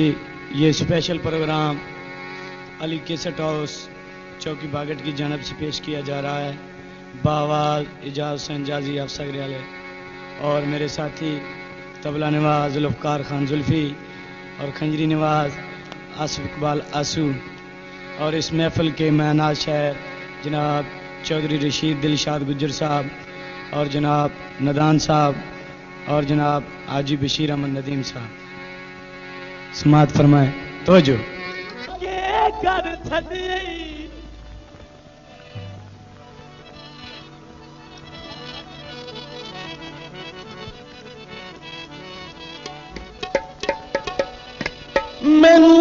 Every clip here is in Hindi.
जी, ये स्पेशल प्रोग्राम अली केसट हाउस चौकी बागट की जानब से पेश किया जा रहा है। बावाज एजाज हुसैन, जाजी अफसा ग्रियाले और मेरे साथी तबला नवाज़ जुल्फ़कार खान जुल्फ़ी और खंजरी नवाज़, आसिफ इकबाल आसू और इस महफल के महनाज शहर, जनाब चौधरी रशीद दिलशाद गुजर साहब और जनाब नदान साहब और जनाब आजी बशीर अहमद नदीम साहब। समात फरमाए। कर छॾी मैनू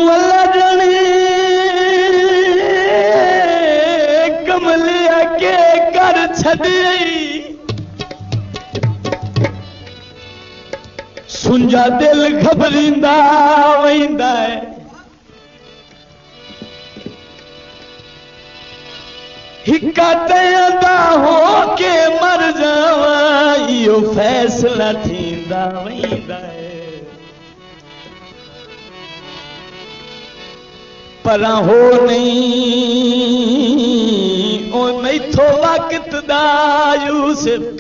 घबरींदा वेंदा है हिका तयंदा हो के मर जावा इहो फैसला थींदा वेंदा है पर हो नहीं ओ नहीं थो वक्त दा यूसुफ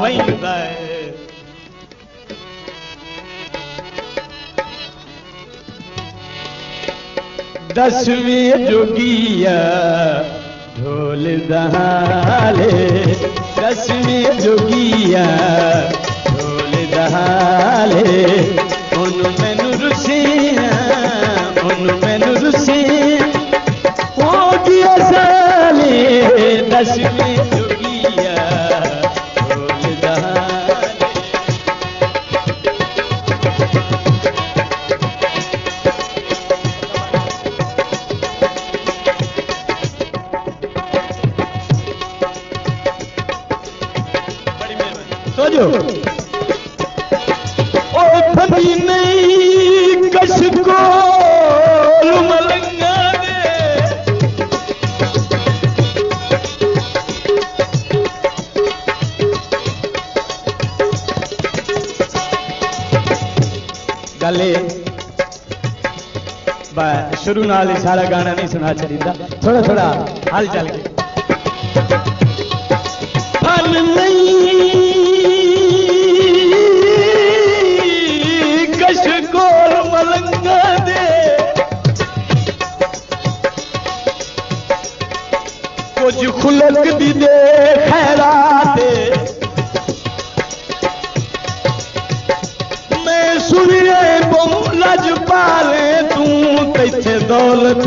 वेंदा है। दसवीं जोगिया ढोल दहाले ओ कश को गले। शुरू नाल सारा गाना नहीं सुना चाहिए थोड़ा थोड़ा हाल चाल के। तूं दौलत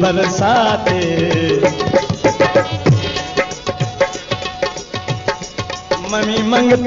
बरसा मनी मंग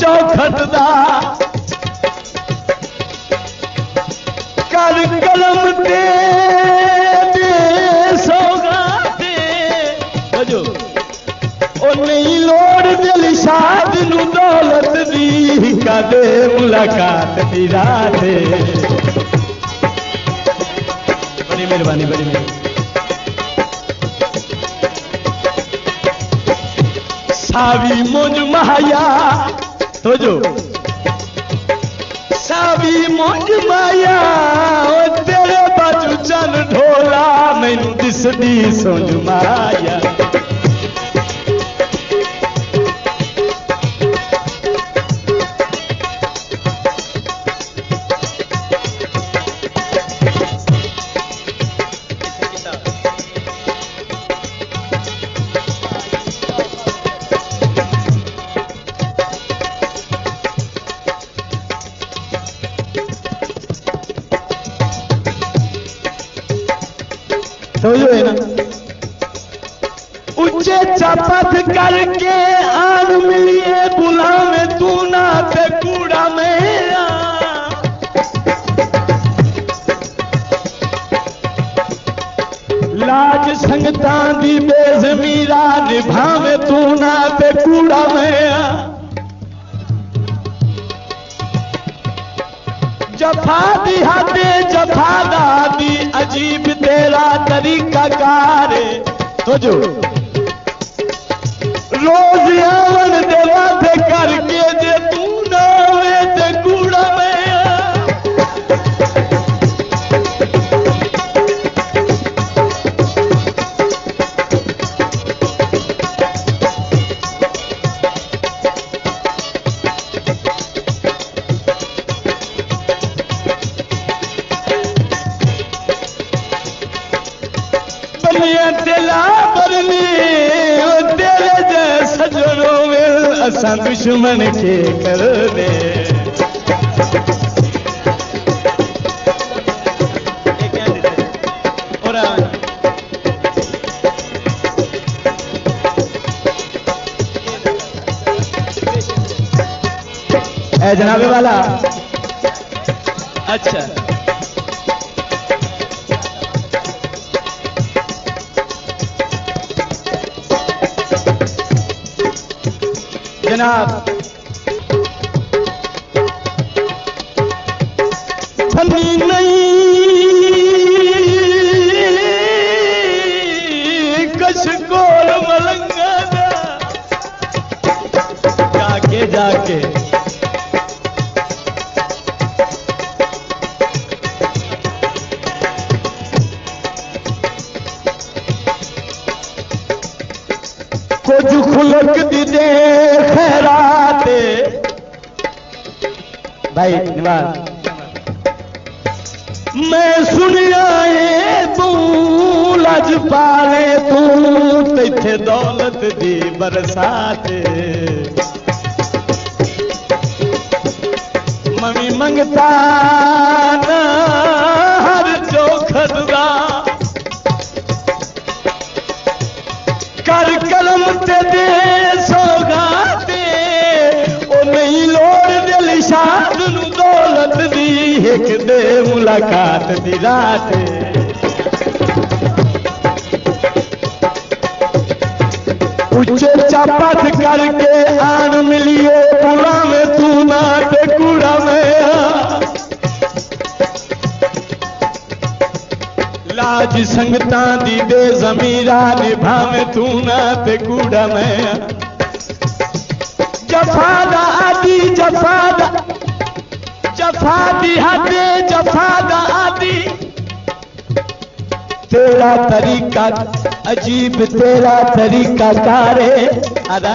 चौपरदा कलम ते नहीं लोड़ दिल शाद नु दौलत दी कदे मुलाकात दी रात बड़ी मेहरबानी बड़ी मेहरबानी सावी मुंज माया तो जो सावी मुंज माया ओ तेरे बाजू चन ढोला मैनू दिसदी सुंज माया समझो है चपत करके आन मिलिए, बुलावे तू ना पे कूड़ा में लाज संगतां दी बेजमीरा निभावे तू ना पे कूड़ा में। जफा दिहाते जफा दादी अजीब तेरा तरीका कार तो में दुश्मन के कर दे जनाबे वाला। अच्छा। जनाब। फनी नहीं कश कोल मलंगा जाके जाके। खुलक दी खैराते। भाई निवास मैं सुनिया ये तू, लज पाले तू, तिथे दौलत दी बरसात। मम्मी मंगता ना एक दे मुलाकात दी रात। उच्चे चापत करके आन मिलियो पूरा में तू ना ते कूड़ा में लाज संगता दी दे जमीरा निभावे तू ना ते कूड़ा में जफादा आदि जफादा जफा दी हदे, जफादा आदि। तेरा तरीका, अजीब तेरा तरीका कारे। अदा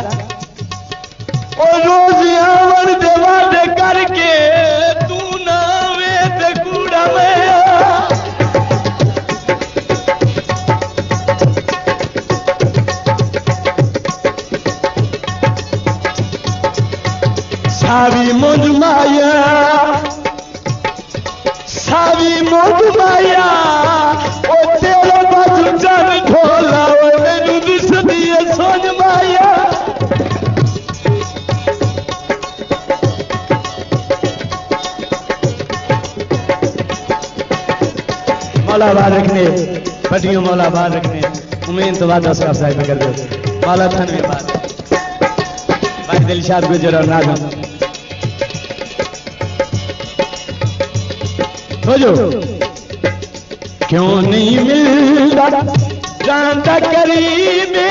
ओ रोज यावर देवा दे मौला बारक ने पटियों मौला बारक ने, उम्मीद तो वादा साहब साहब कर दो मौला थन में बात। भाई दिलशाद गुजर और नाजम हो जो क्यों नहीं मिलता जानता करीबे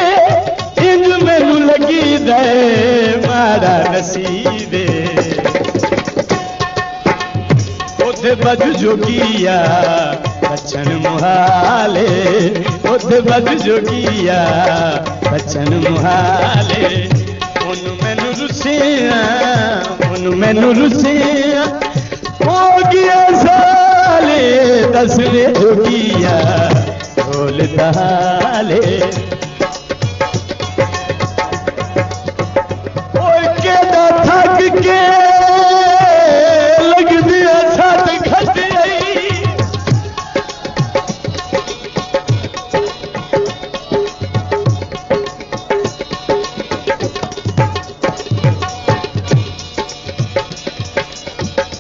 इंज मैनू लगी दे, मारा नसीबे उथे बज जोगिया बचन मुहाले उथे बज जोगिया। बचन मुहाले उन मैनू रुसिया उन मैनू रुसिया हो गया साले दसरे जोगिया ढोल ताले। ओए के दा थक के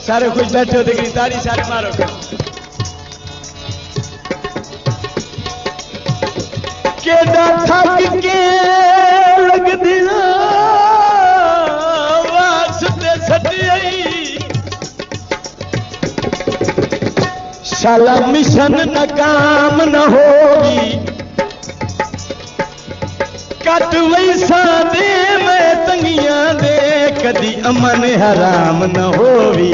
सारे खुश बैठे हो देखी ताली सारे मारो केदा थक के लग दिया वास्ते सटियाई साला मिशन नाकाम न होगी कट वैसा दे मैं तंगियां दे कदी अमन हराम न होवी।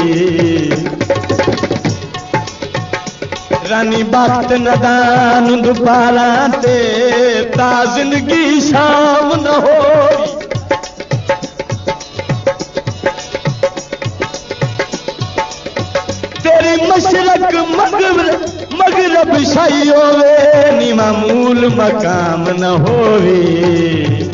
रानी बात नदान दुबारा ते ता ज़िंदगी शाम न होवी। तेरी मशरक मगरब मगरब शाही होवे नी मामूल मकाम न होवे।